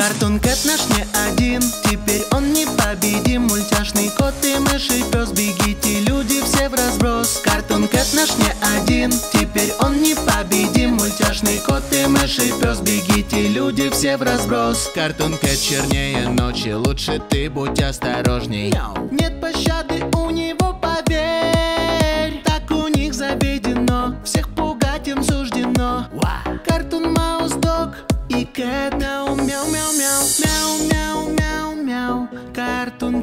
Картун Кэт наш не один, теперь он непобедим. Мультяшный кот и мышь и пес, бегите, люди все в разброс. Картун Кэт наш не один, теперь он непобедим. Мультяшный кот и мышь и пес, бегите, люди все в разброс. Картун Кэт чернее ночи, лучше ты будь осторожней. Нет пощады у него, поверь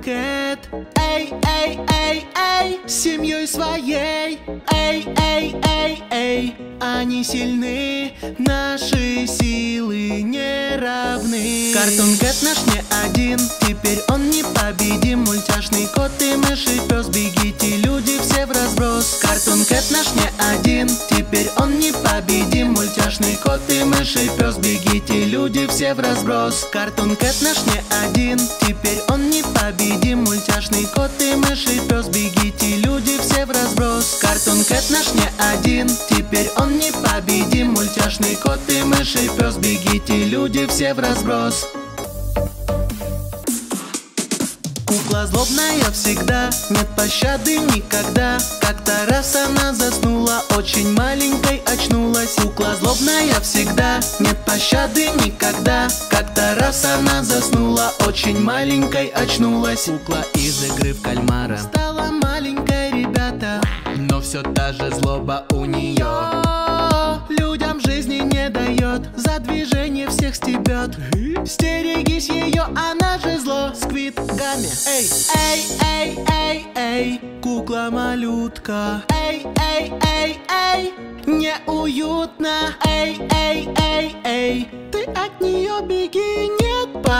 Кэт Эй, эй, эй, эй, семьей своей. Эй, эй, эй, эй, они сильны Наши силы не равны Картун Кэт наш не один Теперь он непобедим. Мультяшный кот и мышь и пес Бегите, люди, все в разброс. Картун Кэт наш не один Теперь он непобедим. Мультяшный кот и мышь и пес Бегите, люди, все в разброс. Картун Кэт наш не один Теперь он непобедим. Мультяшный кот и мышь и пес Бегите, люди, все в разброс. Картун Кэт наш не один Теперь он непобедим. Мультяшный кот и мышь и пес Бегите, люди, все в разброс Кукла злобная всегда, нет пощады никогда. Как-то раз она заснула, очень маленькой очнулась. Кукла злобная всегда, нет пощады никогда. Как-то раз она заснула, очень маленькой очнулась. Кукла из игры в кальмара. Стала маленькой, ребята Но все та же злоба у нее всех стебет Стерегись ее, она же зло, сквит гамме Эй, эй, эй, эй, эй, кукла-малютка Эй, эй, эй, эй, неуютно. Эй, эй, эй, эй,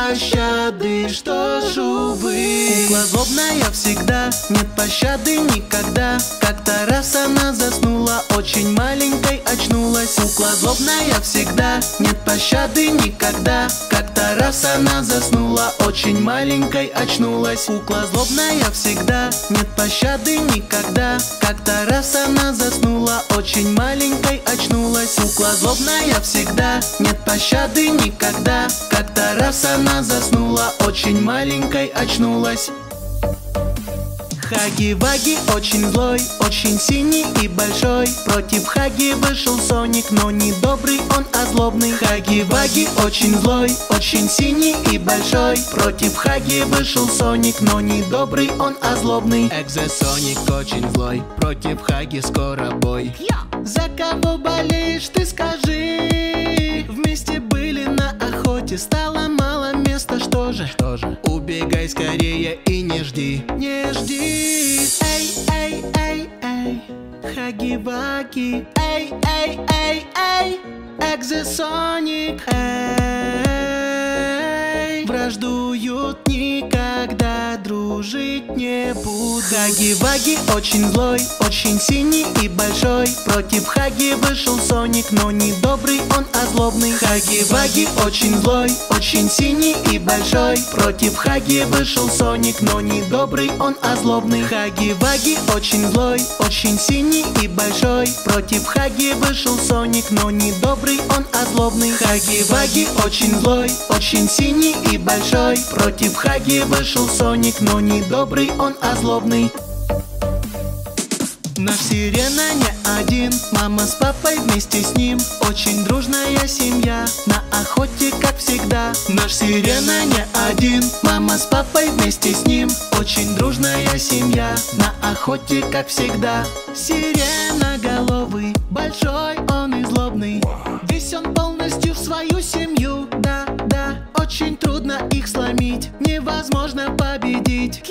пощады, что ж, увы Кукла злобная всегда, нет пощады никогда. Как-то раз она заснула, очень маленькой очнулась. Кукла злобная всегда, нет пощады никогда. Как-то раз она заснула, очень маленькой очнулась. Кукла злобная всегда, нет пощады никогда. Как-то раз она заснула, очень маленькой очнулась. Кукла злобная всегда, нет пощады никогда. Как-то раз она заснула, очень маленькой очнулась. Хаги-ваги очень злой, очень синий и большой. Против Хаги вышел Соник, но не добрый он, а злобный. Хаги-ваги очень злой, очень синий и большой. Против Хаги вышел Соник, но не добрый он, а злобный. Экзосоник очень злой, против Хаги скоро бой. За кого болеешь, ты скажи. Вместе были на охоте, стало мало места, что же? Что же, убегай скорее и не жди. Не жди. Эй, эй, эй, эй. Хаги-ваги Эй, эй, эй, эй. Экзосоник. Эй. Враждуют никогда дружить не будут Хаги-ваги очень злой, очень синий и большой. Против Хаги вышел Соник, но не добрый он, а злобный Хаги-ваги очень злой, очень синий и большой. Против Хаги вышел Соник, но не добрый он, а злобный Хаги-ваги очень злой, очень синий и большой. Против Хаги вышел Соник, но не добрый он, а злобный Хаги-ваги очень злой, очень синий и большой. Против Хаги вышел Соник, но не добрый он, а злобный. Наш сирена не один, мама с папой вместе с ним. Очень дружная семья, на охоте как всегда. Наш сирена не один, мама с папой вместе с ним. Очень дружная семья, на охоте как всегда. Сирена головый, большой он и злобный. Весь он полностью в свою семью, да, да Очень трудно их сломить, невозможно победить.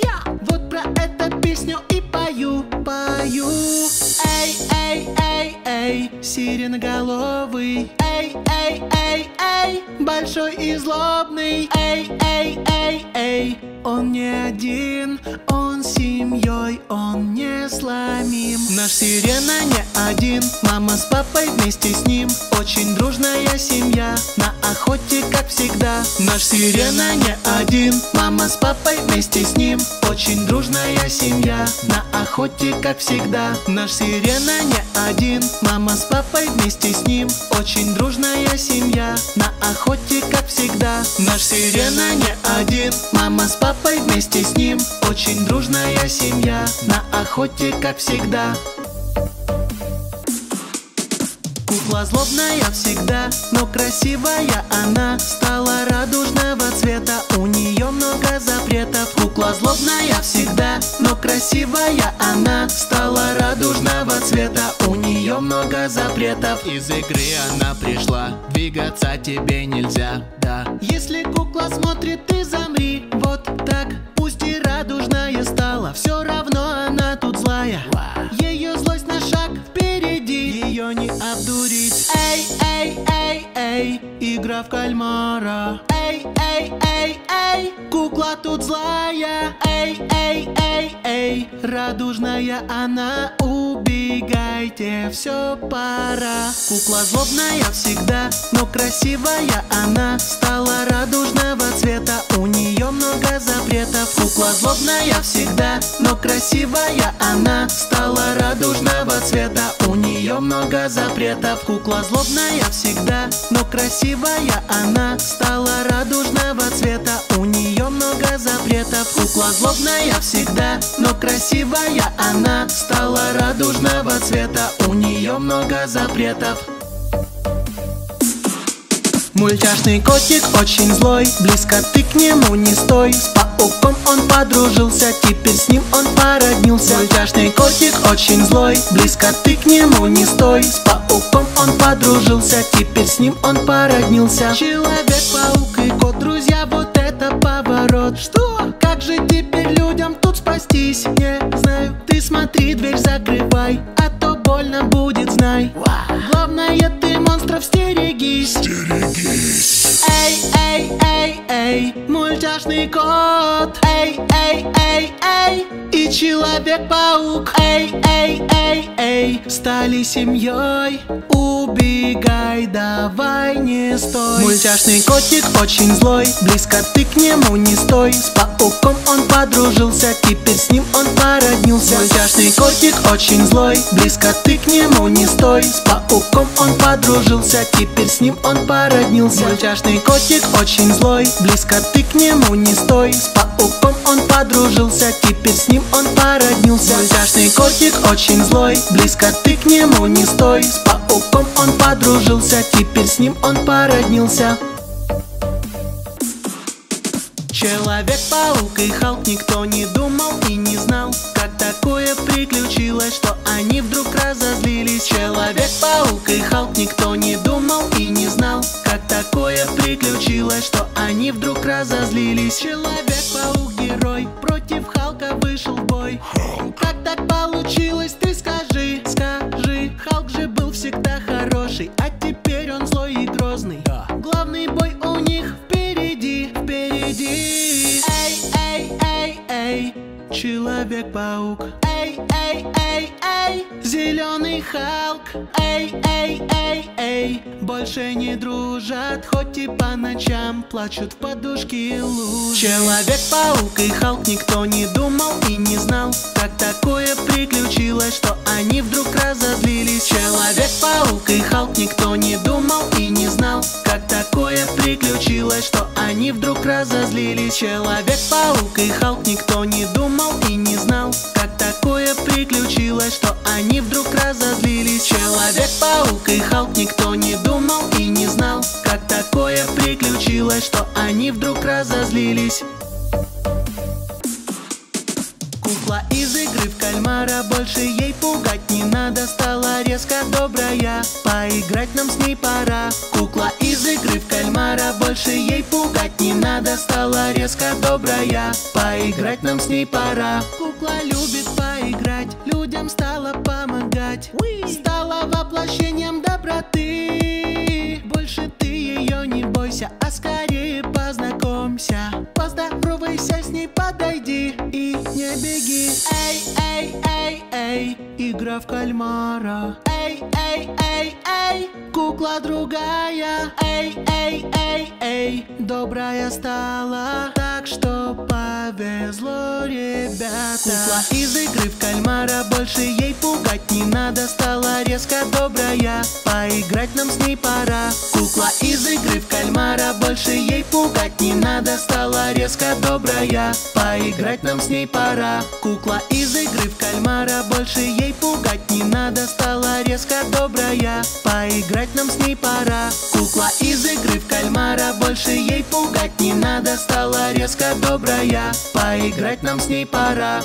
Вот про эту песню и пою, пою. Эй, эй, эй, эй, сиреноголовый. Эй, эй, эй, эй, большой и злобный. Эй, эй, эй, эй, он не один, он с семьей, он не сломим. Наш сирена не один, мама с папой вместе с ним. Очень дружная семья, на охоте как всегда Наш сирена не один, мама с папой вместе с ним. Очень дружная семья, на охоте как всегда. Наш сирена не один, мама с папой вместе с ним. Очень дружная семья, на охоте как всегда. Наш сирена не один. Мама с папой вместе с ним. Очень дружная семья. На охоте, как всегда Кукла злобная всегда, но красивая она Стала радужного цвета, у нее много запретов. Кукла злобная всегда, но красивая она Стала радужного цвета, у нее много запретов. Из игры она пришла, двигаться тебе нельзя, да. Если кукла смотрит, ты замри, вот так Пусть и радужная стала, все равно она тут злая эй, игра в кальмара. Эй, эй, эй, эй, кукла тут злая. Эй, эй, эй, эй, радужная она. Убегайте, все пора. Кукла злобная всегда, но красивая она. Стала радужного цвета, у нее много запретов. Кукла злобная всегда, но красивая она. Стала радужного много запретов. Кукла злобная всегда, но красивая она Стала радужного цвета, у нее много запретов. Кукла злобная всегда, но красивая она Стала радужного цвета, у нее много запретов Мультяшный котик очень злой Близко ты к нему не стой. С пауком он подружился Теперь с ним он породнился. Мультяшный котик очень злой Близко ты к нему не стой. С пауком он подружился Теперь с ним он породнился. Человек-паук и кот, друзья, вот это поворот. Что? Как же теперь людям тут спастись? Не знаю, ты смотри, дверь закрывай А то больно будет, знай. Главное, ты монстров стерегись. Эй, эй, эй, эй, мультяшный кот. Эй, эй, эй, эй, и Человек-паук. Эй, эй, эй, эй, стали семьей. Убегай, давай не стой. Мультяшный котик очень злой Близко ты к нему не стой. С пауком он подружился Теперь с ним он породнился. Мультяшный котик очень злой Близко ты к нему не стой. С пауком он подружился Теперь с ним он породнился. Мультяшный котик очень злой Близко ты к нему не стой. С пауком он подружился Теперь с ним он породнился. Мультяшный котик очень злой. Близко ты к нему не стой. С пауком он подружился Теперь с ним он породнился Человек-паук и Халк никто не думал и не знал Как такое приключилось, что они вдруг разозлились. Человек-паук и Халк никто не думал и не знал Как такое приключилось, что они вдруг разозлились. Человек-паук герой, против Зеленый Халк Эй, эй, эй, эй, больше не дружат Хоть и по ночам плачут в подушки луж Человек-паук и Халк никто не думал и не знал Как такое приключилось, что они вдруг разозлились. Человек-паук и Халк никто не думал и не знал Как такое приключилось, что они вдруг разозлились. Человек-паук и Халк никто не думал и не знал Как такое приключилось, что они вдруг разозлились Человек-паук и Халк никто не думал и не знал Как такое приключилось, что они вдруг разозлились. Кукла из игры в кальмара Больше ей пугать не надо Стала резко добрая. Поиграть нам с ней пора. Кукла из игры в кальмара Больше ей пугать не надо Стала резко добрая. Поиграть нам с ней пора. Кукла любит поиграть Людям стала помогать a ti. Игра в кальмара. Эй, эй, эй, эй Кукла другая. Эй, эй, эй, эй Добрая стала. Так что повезло, ребята. Кукла из игры в кальмара Больше ей пугать не надо. Стала резко добрая Поиграть нам с ней пора. Кукла из игры в кальмара Больше ей пугать не надо. Стала резко добрая, поиграть нам с ней пора. Кукла из игры в кальмара, больше ей пугать не надо Стала резко добрая, поиграть нам с ней пора. Кукла из игры в кальмара, больше ей пугать не надо Стала резко добрая, поиграть нам с ней пора